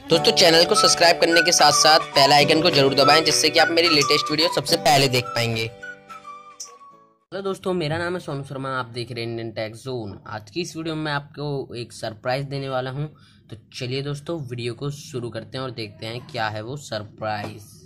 दोस्तों, चैनल को सब्सक्राइब करने के साथ साथ पहला आइकन को ज़रूर दबाएँ, जिससे कि आप मेरी लेटेस्ट वीडियो सबसे पहले देख पाएँगे। हेलो दोस्तों, मेरा नाम है सोनू शर्मा, आप देख रहे हैं इंडियन टैक जोन। आज की इस वीडियो में मैं आपको एक सरप्राइज़ देने वाला हूँ। तो चलिए दोस्तों, वीडियो को शुरू करते हैं और देखते हैं क्या है वो सरप्राइज़।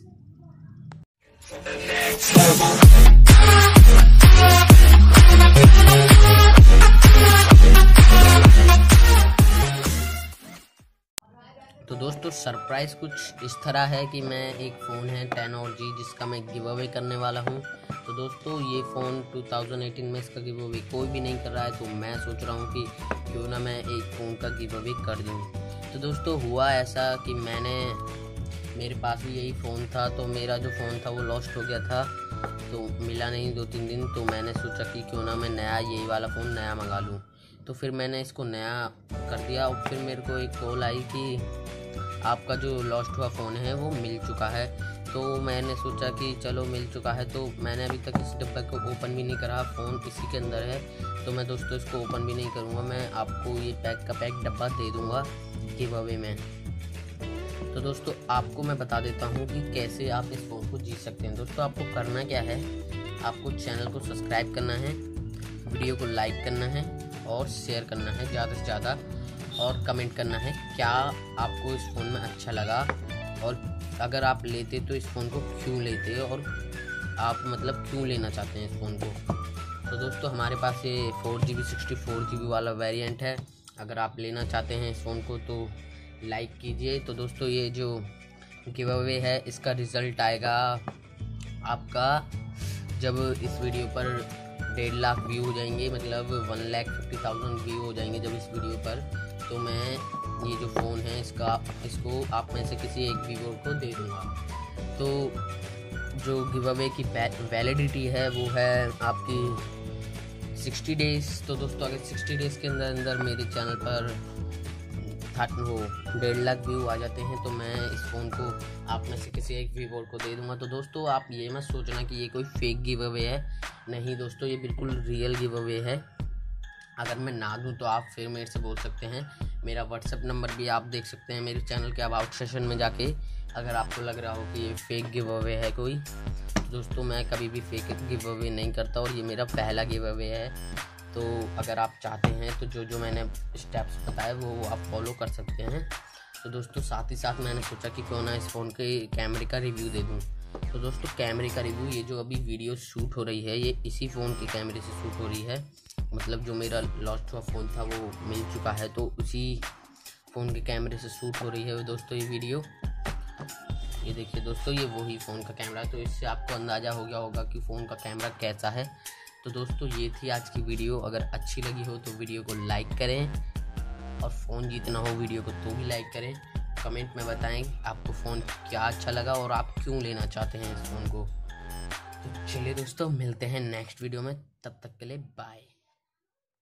तो सरप्राइज़ कुछ इस तरह है कि मैं एक फ़ोन है टेन और जी जिसका मैं गिव अवे करने वाला हूँ। तो दोस्तों, ये फ़ोन 2018 में इसका गिव अवे कोई भी नहीं कर रहा है तो मैं सोच रहा हूँ कि क्यों ना मैं एक फ़ोन का गिव अवे कर दूँ। तो दोस्तों, हुआ ऐसा कि मैंने, मेरे पास भी यही फ़ोन था तो मेरा जो फ़ोन था वो लॉस्ट हो गया था। तो मिला नहीं दो तीन दिन तो मैंने सोचा कि क्यों ना मैं नया यही वाला फ़ोन नया मंगा लूँ। तो फिर मैंने इसको नया कर दिया और फिर मेरे को एक कॉल आई कि आपका जो लॉस्ट हुआ फ़ोन है, वो मिल चुका है। तो मैंने सोचा कि चलो मिल चुका है तो मैंने अभी तक इस डब्बे को ओपन भी नहीं करा। फ़ोन इसी के अंदर है तो मैं दोस्तों इसको ओपन भी नहीं करूँगा। मैं आपको ये पैक का पैक डब्बा दे दूँगा गिव अवे में। तो दोस्तों, आपको मैं बता देता हूँ कि कैसे आप इस फ़ोन को जीत सकते हैं। दोस्तों, आपको करना क्या है, आपको चैनल को सब्सक्राइब करना है वीडियो को लाइक करना है और शेयर करना है, ज़्यादा से ज़्यादा। और कमेंट करना है, क्या आपको इस फ़ोन में अच्छा लगा? और अगर आप लेते तो इस फ़ोन को क्यों लेते? और आप मतलब क्यों लेना चाहते हैं इस फ़ोन को? तो दोस्तों, हमारे पास ये four G B sixty four G B वाला वेरिएंट है। अगर आप लेना चाहते हैं इस फ़ोन को तो लाइक कीजिए। तो दोस्तों, ये जो गिव अवे है, इसका रिज़ल्ट आएगा आपका जब इस वीडियो पर डेढ़ लाख व्यू हो जाएँगे मतलब one lakh fifty thousand view हो जाएँगे जब इस वीडियो पर। तो मैं ये जो फ़ोन है इसका, इसको आप में से किसी एक वीवो को दे दूँगा। तो जो गिव अवे की वैलिडिटी है, वो है आपकी सिक्सटी डेज़। तो दोस्तों, अगर सिक्सटी डेज़ के अंदर अंदर मेरे चैनल पर वो डेढ़ लाख व्यू आ जाते हैं तो मैं इस फ़ोन को आप में से किसी एक वीवो को दे दूँगा। तो दोस्तों, आप ये मत सोचना कि ये कोई फेक गिव अवे है। नहीं दोस्तों, ये बिल्कुल रियल गिव अवे है। अगर मैं ना दूँ तो आप फिर मेरे से बोल सकते हैं। मेरा व्हाट्सअप नंबर भी आप देख सकते हैं मेरे चैनल के अबाउट सेशन में जाके। अगर आपको लग रहा हो कि ये फेक गिव अवे है कोई, दोस्तों मैं कभी भी फेक गिव अवे नहीं करता और ये मेरा पहला गिव अवे है। तो अगर आप चाहते हैं तो जो जो मैंने स्टेप्स बताए वो आप फॉलो कर सकते हैं। तो दोस्तों साथ ही साथ मैंने सोचा कि क्यों ना इस फ़ोन के कैमरे का रिव्यू दे दूँ। तो दोस्तों कैमरे का रिव्यू ये जो अभी वीडियो शूट हो रही है, ये इसी फ़ोन के कैमरे से शूट हो रही है। मतलब जो मेरा लॉस्ट हुआ फ़ोन था वो मिल चुका है तो उसी फ़ोन के कैमरे से शूट हो रही है दोस्तों ये वीडियो ये देखिए दोस्तों, ये वही फ़ोन का कैमरा तो इससे आपको अंदाज़ा हो गया होगा कि फ़ोन का कैमरा कैसा है। तो दोस्तों, ये थी आज की वीडियो अगर अच्छी लगी हो तो वीडियो को लाइक करें और फ़ोन जीतना हो वीडियो को तो भी लाइक करें। कमेंट में बताएँ आपको फ़ोन क्या अच्छा लगा और आप क्यों लेना चाहते हैं इस फ़ोन को। तो चलिए दोस्तों, मिलते हैं नेक्स्ट वीडियो में। तब तक के लिए बाय